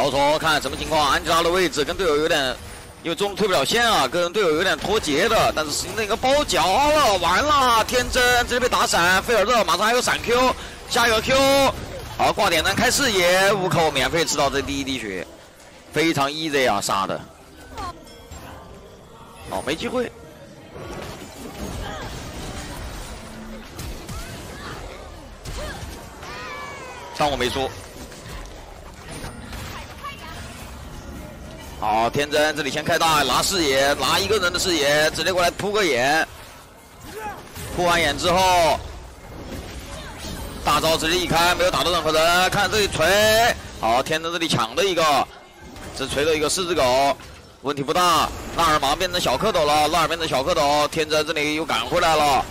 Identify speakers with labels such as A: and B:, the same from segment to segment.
A: 曹操看什么情况？安琪拉的位置跟队友有点，因为中路推不了线啊，跟队友有点脱节的。但是形成一个包夹了，完了！天真直接被打闪，菲尔德马上还有闪 Q，下一个 Q，好挂点燃开视野，五口免费吃到这第一滴血，非常 easy 啊，杀的。哦，没机会。当我没说。好，天真这里先开大，拿视野，拿一个人的视野，直接过来扑个眼。扑完眼之后，大招直接一开，没有打到任何人。看这里锤，好，天真这里抢的一个，这锤了一个四只狗，问题不大。纳尔马上变成小蝌蚪了，纳尔变成小蝌蚪，天真这里又赶回来了。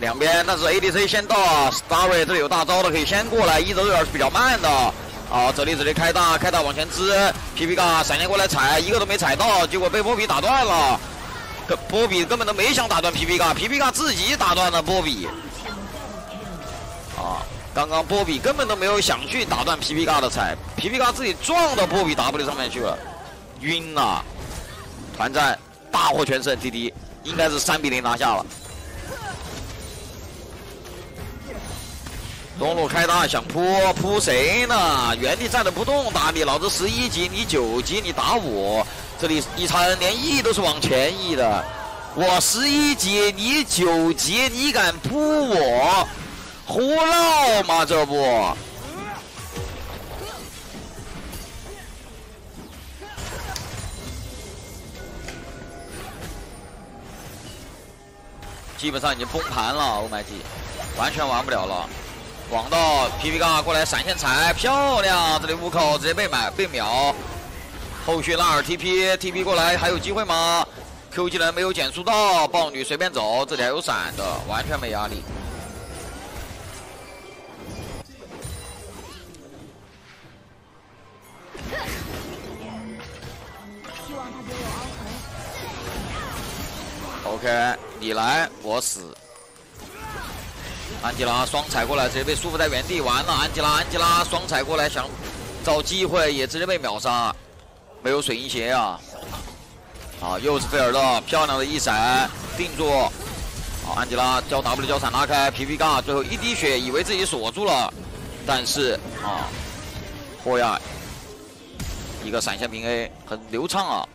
A: 两边，但是 ADC 先到啊，Starry 这里有大招的可以先过来，一周有点是比较慢的。好，这里这里开大，开大往前支，PP 嘎闪现过来踩，一个都没踩到，结果被波比打断了。波比根本都没想打断 PP 嘎，PP 嘎自己打断了波比。啊，刚刚波比根本都没有想去打断 PP 嘎的踩，PP 嘎自己撞到波比 W 上面去了，晕了。团战大获全胜，滴滴应该是三比零拿下了。中路开大想扑扑谁呢？原地站着不动打你，老子十一级你九级你打我，这里一叉连 E 都是往前 E 的，我十一级你九级你敢扑我？胡闹吗这不？基本上已经崩盘了，Oh my G，完全玩不了了。广道 P P 嘎过来闪现踩，漂亮！这里五口直接被买被秒。后续拉尔 T P T P 过来还有机会吗？Q 技能没有减速到，豹女随便走，这里还有闪的，完全没压力。OK，你来我死。安吉拉双踩过来，直接被束缚在原地，完了！安吉拉，安吉拉双踩过来想找机会，也直接被秒杀，没有水银鞋啊！啊，又是菲尔的漂亮的一闪定住，好，安吉拉交 W 交闪拉开，PP 杠最后一滴血，以为自己锁住了，但是啊，霍亚一个闪现平 A 很流畅啊！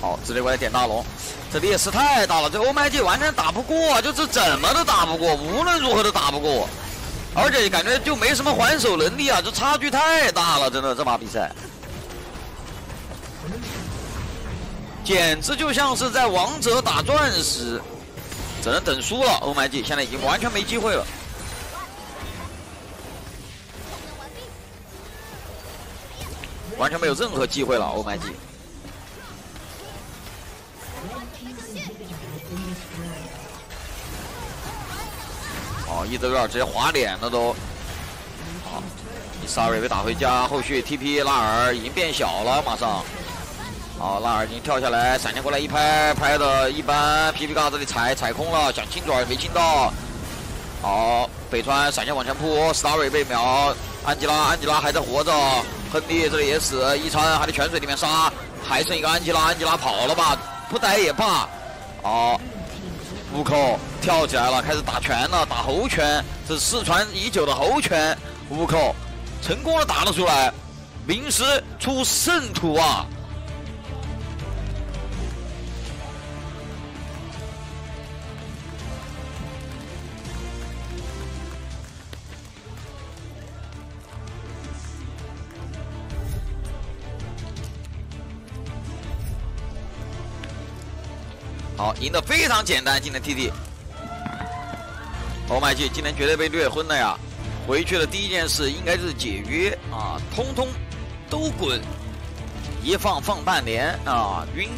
A: 好，直接过来点大龙。这劣势太大了，这欧麦 G 完全打不过，就是怎么都打不过，无论如何都打不过，而且感觉就没什么还手能力啊，这差距太大了，真的这把比赛，简直就像是在王者打钻石，只能等输了。欧麦 G 现在已经完全没机会了，完全没有任何机会了，欧麦 G。一直有点直接滑脸了都。好，sorry 被打回家，后续 TP 拉尔已经变小了，马上。好，拉尔已经跳下来，闪现过来一拍，拍的一般。PP 嘎这里踩踩空了，想清爪没清到。好，北川闪现往前扑，sorry 被秒。安吉拉，安吉拉还在活着。亨利这里也死，一川还在泉水里面杀，还剩一个安吉拉，安吉拉跑了吧？不逮也罢。好。悟空跳起来了，开始打拳了，打猴拳，这是失传已久的猴拳。悟空成功的打了出来，名师出圣徒啊！好，赢得非常简单，今天 TT。欧麦 G 今天绝对被虐昏了呀！回去的第一件事应该是解约啊，通通都滚，一放放半年啊，晕。